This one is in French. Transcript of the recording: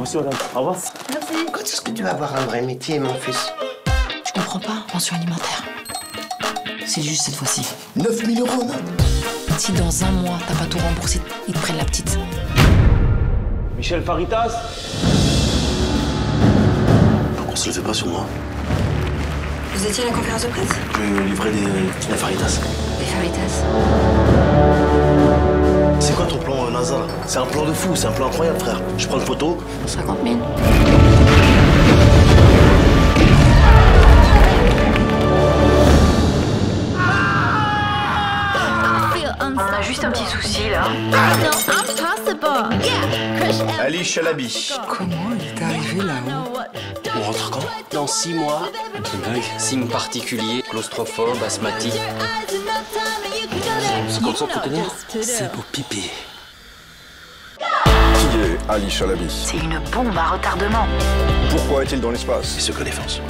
Merci madame. Au revoir. Quand est-ce que tu vas avoir un vrai métier, mon fils Je comprends pas, pension alimentaire. C'est juste cette fois-ci. 9000 euros, non Si dans un mois, t'as pas tout remboursé, ils te prennent la petite. Michel Faritas On se le fait pas sur moi. Vous étiez à la conférence de presse? Je vais livrer des, des faritas. Les Faritas. C'est un plan de fou, c'est un plan incroyable, frère. Je prends une photo. 50 000. On a juste un petit souci là. Ali Chalabi. Comment il est arrivé là-haut On rentre quand Dans six mois. Signe particulier, claustrophobe, asthmatique. C'est comme ça qu'il faut tenir C'est pour pipi. Qui est Ali Chalabi C'est une bombe à retardement. Pourquoi est-il dans l'espace? C'est secret défense.